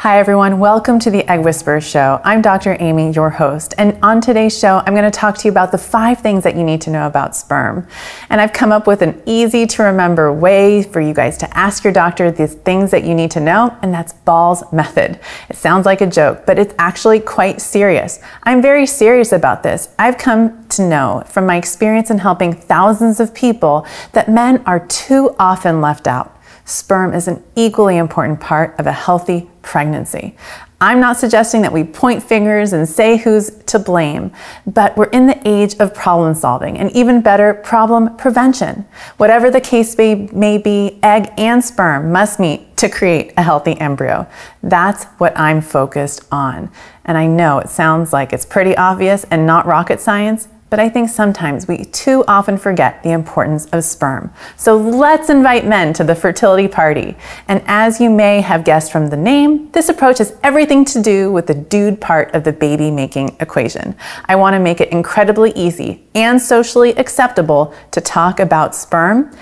Hi, everyone. Welcome to the Egg Whisperer Show. I'm Dr. Aimee, your host. And on today's show, I'm going to talk to you about the five things that you need to know about sperm. And I've come up with an easy to remember way for you guys to ask your doctor these things that you need to know, and that's Ball's method. It sounds like a joke, but it's actually quite serious. I'm very serious about this. I've come to know from my experience in helping thousands of people that men are too often left out sperm is an equally important part of a healthy pregnancy. I'm not suggesting that we point fingers and say who's to blame, but we're in the age of problem solving and even better, problem prevention. Whatever the case may, may be, egg and sperm must meet to create a healthy embryo. That's what I'm focused on. And I know it sounds like it's pretty obvious and not rocket science, but I think sometimes we too often forget the importance of sperm. So let's invite men to the fertility party. And as you may have guessed from the name, this approach has everything to do with the dude part of the baby making equation. I want to make it incredibly easy and socially acceptable to talk about sperm.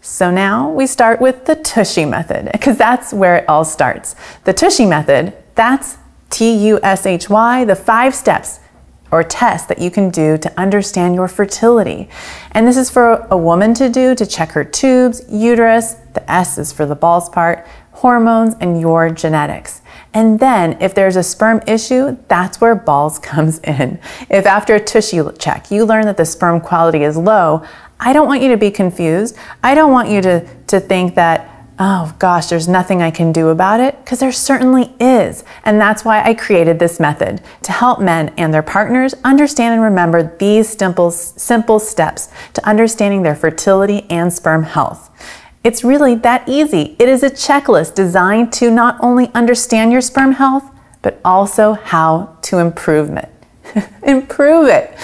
So now we start with the Tushy method, because that's where it all starts. The Tushy method, that's T U S H Y, the five steps or test that you can do to understand your fertility. And this is for a woman to do to check her tubes, uterus, the S is for the balls part, hormones, and your genetics. And then if there's a sperm issue, that's where balls comes in. If after a tushy check you learn that the sperm quality is low, I don't want you to be confused. I don't want you to, to think that oh gosh, there's nothing I can do about it? Because there certainly is. And that's why I created this method to help men and their partners understand and remember these simple, simple steps to understanding their fertility and sperm health. It's really that easy. It is a checklist designed to not only understand your sperm health, but also how to improve it. improve it.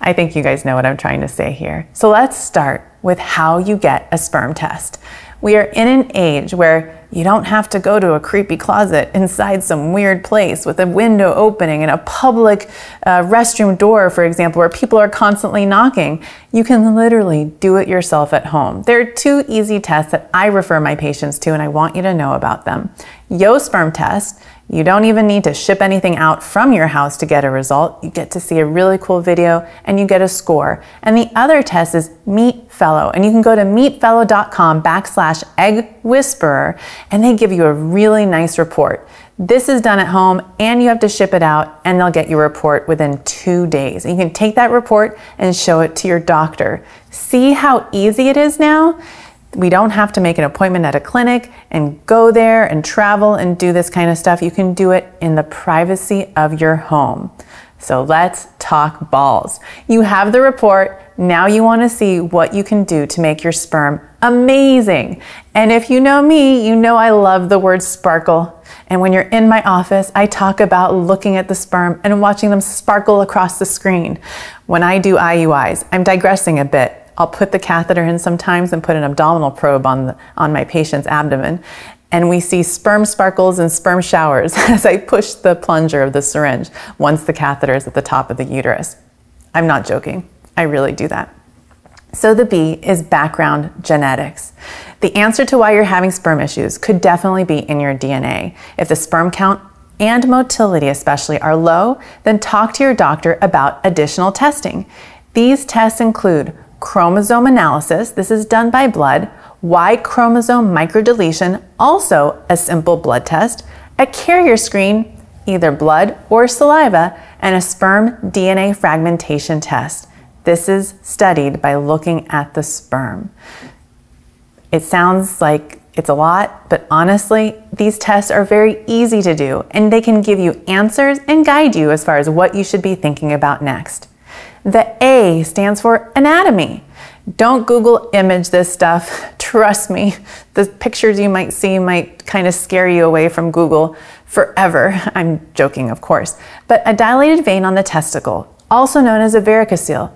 I think you guys know what I'm trying to say here. So let's start with how you get a sperm test. We are in an age where you don't have to go to a creepy closet inside some weird place with a window opening and a public uh, restroom door, for example, where people are constantly knocking. You can literally do it yourself at home. There are two easy tests that I refer my patients to, and I want you to know about them. YoSperm test you don't even need to ship anything out from your house to get a result. You get to see a really cool video and you get a score. And the other test is Meet Fellow. And you can go to meetfellow.com backslash egg whisperer and they give you a really nice report. This is done at home and you have to ship it out and they'll get your report within two days. And you can take that report and show it to your doctor. See how easy it is now? We don't have to make an appointment at a clinic and go there and travel and do this kind of stuff. You can do it in the privacy of your home. So let's talk balls. You have the report. Now you want to see what you can do to make your sperm amazing. And if you know me, you know I love the word sparkle. And when you're in my office, I talk about looking at the sperm and watching them sparkle across the screen. When I do IUIs, I'm digressing a bit. I'll put the catheter in sometimes and put an abdominal probe on, the, on my patient's abdomen. And we see sperm sparkles and sperm showers as I push the plunger of the syringe once the catheter is at the top of the uterus. I'm not joking. I really do that. So the B is background genetics. The answer to why you're having sperm issues could definitely be in your DNA. If the sperm count and motility especially are low, then talk to your doctor about additional testing. These tests include chromosome analysis, this is done by blood, Y chromosome microdeletion, also a simple blood test, a carrier screen, either blood or saliva, and a sperm DNA fragmentation test. This is studied by looking at the sperm. It sounds like it's a lot, but honestly, these tests are very easy to do and they can give you answers and guide you as far as what you should be thinking about next. The A stands for anatomy. Don't Google image this stuff. Trust me, the pictures you might see might kind of scare you away from Google forever. I'm joking, of course. But a dilated vein on the testicle, also known as a varicocele,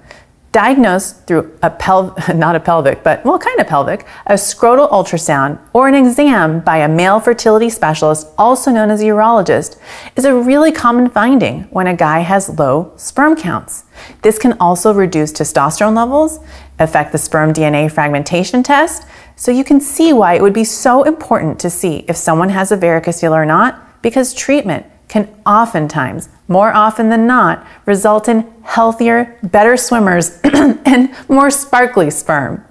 diagnosed through a pelvic, not a pelvic, but well, kind of pelvic, a scrotal ultrasound or an exam by a male fertility specialist, also known as a urologist, is a really common finding when a guy has low sperm counts. This can also reduce testosterone levels, affect the sperm DNA fragmentation test, so you can see why it would be so important to see if someone has a varicocele or not because treatment can oftentimes, more often than not, result in healthier, better swimmers and more sparkly sperm.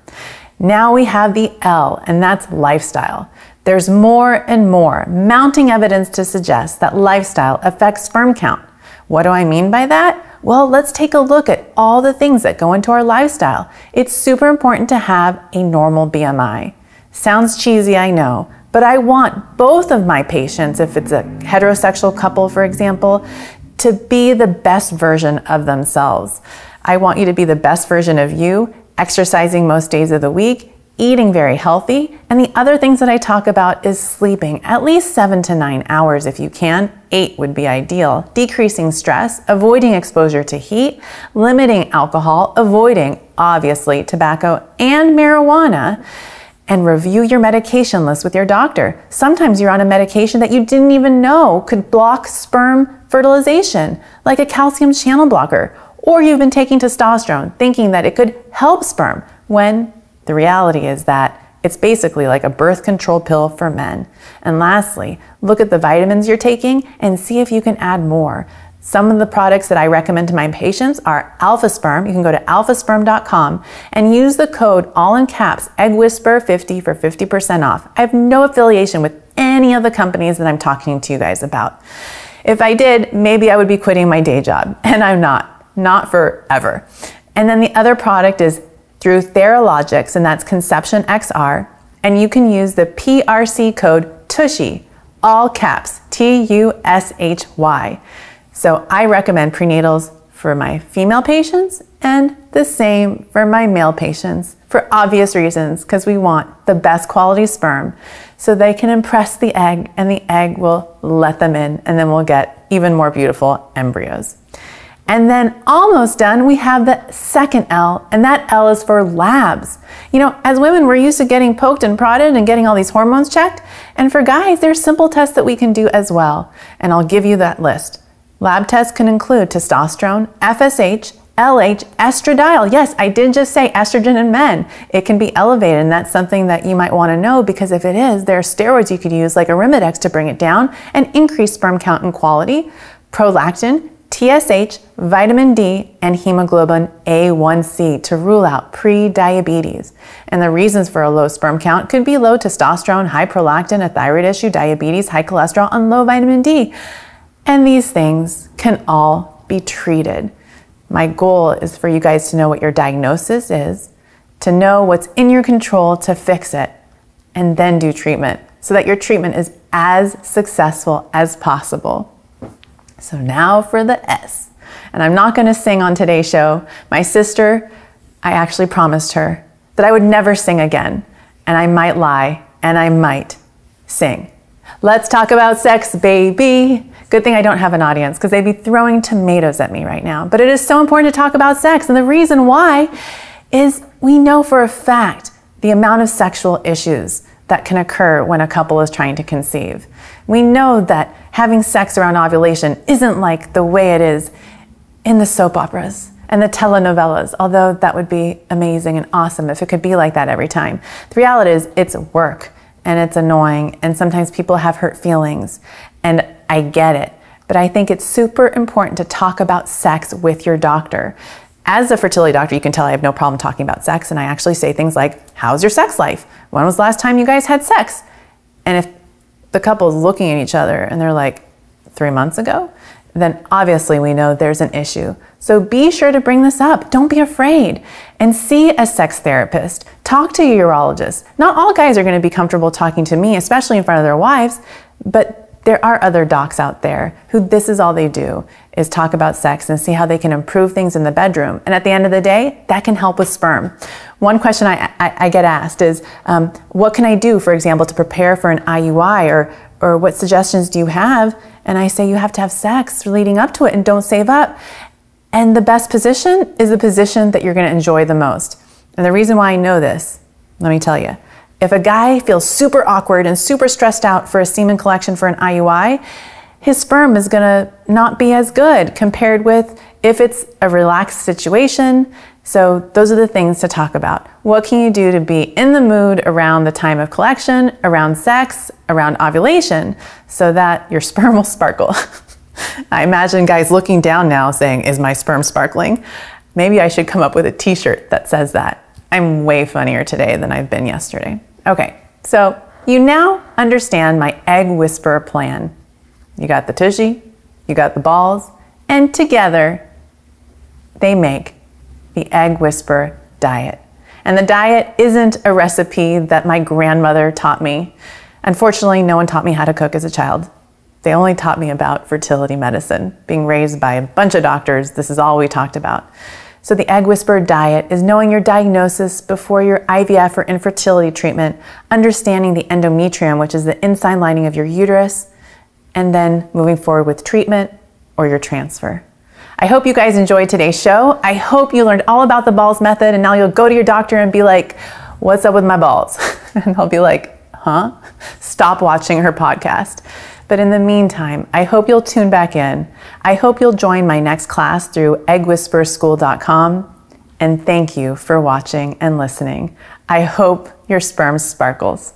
Now we have the L, and that's lifestyle. There's more and more mounting evidence to suggest that lifestyle affects sperm count. What do I mean by that? Well, let's take a look at all the things that go into our lifestyle. It's super important to have a normal BMI. Sounds cheesy, I know, but I want both of my patients, if it's a heterosexual couple, for example, to be the best version of themselves. I want you to be the best version of you, exercising most days of the week, eating very healthy, and the other things that I talk about is sleeping at least seven to nine hours if you can. Eight would be ideal. Decreasing stress, avoiding exposure to heat, limiting alcohol, avoiding, obviously, tobacco and marijuana and review your medication list with your doctor. Sometimes you're on a medication that you didn't even know could block sperm fertilization, like a calcium channel blocker, or you've been taking testosterone thinking that it could help sperm when the reality is that it's basically like a birth control pill for men. And lastly, look at the vitamins you're taking and see if you can add more. Some of the products that I recommend to my patients are Alpha Sperm. You can go to alphasperm.com and use the code all in caps Egg eggwhisper50 for 50% off. I have no affiliation with any of the companies that I'm talking to you guys about. If I did, maybe I would be quitting my day job, and I'm not, not forever. And then the other product is through Theralogix, and that's Conception XR, and you can use the PRC code TUSHY, all caps, T U S H Y. So I recommend prenatals for my female patients and the same for my male patients for obvious reasons because we want the best quality sperm so they can impress the egg and the egg will let them in and then we'll get even more beautiful embryos. And then almost done, we have the second L, and that L is for labs. You know, as women, we're used to getting poked and prodded and getting all these hormones checked. And for guys, there's simple tests that we can do as well. And I'll give you that list. Lab tests can include testosterone, FSH, LH, estradiol. Yes, I did just say estrogen in men. It can be elevated, and that's something that you might want to know because if it is, there are steroids you could use like Arimidex to bring it down and increase sperm count and quality. Prolactin, TSH, vitamin D, and hemoglobin A1C to rule out pre-diabetes. And the reasons for a low sperm count could be low testosterone, high prolactin, a thyroid issue, diabetes, high cholesterol, and low vitamin D. And these things can all be treated. My goal is for you guys to know what your diagnosis is, to know what's in your control to fix it, and then do treatment so that your treatment is as successful as possible. So now for the S. And I'm not going to sing on today's show. My sister, I actually promised her that I would never sing again. And I might lie and I might sing. Let's talk about sex, baby. Good thing I don't have an audience because they'd be throwing tomatoes at me right now. But it is so important to talk about sex. And the reason why is we know for a fact the amount of sexual issues that can occur when a couple is trying to conceive. We know that having sex around ovulation isn't like the way it is in the soap operas and the telenovelas, although that would be amazing and awesome if it could be like that every time. The reality is, it's work and it's annoying, and sometimes people have hurt feelings. And I get it. But I think it's super important to talk about sex with your doctor. As a fertility doctor, you can tell I have no problem talking about sex, and I actually say things like, How's your sex life? When was the last time you guys had sex? And if the couple's looking at each other and they're like, Three months ago, then obviously we know there's an issue. So be sure to bring this up. Don't be afraid. And see a sex therapist. Talk to your urologist. Not all guys are going to be comfortable talking to me, especially in front of their wives, but there are other docs out there who this is all they do is talk about sex and see how they can improve things in the bedroom. And at the end of the day, that can help with sperm. One question I, I, I get asked is, um, what can I do, for example, to prepare for an IUI or, or what suggestions do you have? And I say you have to have sex leading up to it and don't save up. And the best position is the position that you're going to enjoy the most. And the reason why I know this, let me tell you. If a guy feels super awkward and super stressed out for a semen collection for an IUI, his sperm is going to not be as good compared with if it's a relaxed situation, So, those are the things to talk about. What can you do to be in the mood around the time of collection, around sex, around ovulation, so that your sperm will sparkle? I imagine guys looking down now saying, Is my sperm sparkling? Maybe I should come up with a t shirt that says that. I'm way funnier today than I've been yesterday. Okay, so you now understand my egg whisperer plan. You got the tushy, you got the balls, and together they make the Egg Whisperer diet. And the diet isn't a recipe that my grandmother taught me. Unfortunately, no one taught me how to cook as a child. They only taught me about fertility medicine. Being raised by a bunch of doctors, this is all we talked about. So, the Egg Whisperer diet is knowing your diagnosis before your IVF or infertility treatment, understanding the endometrium, which is the inside lining of your uterus, and then moving forward with treatment or your transfer. I hope you guys enjoyed today's show. I hope you learned all about the balls method and now you'll go to your doctor and be like, What's up with my balls? and they'll be like, Huh? Stop watching her podcast. But in the meantime, I hope you'll tune back in. I hope you'll join my next class through eggwhisperschool.com. And thank you for watching and listening. I hope your sperm sparkles.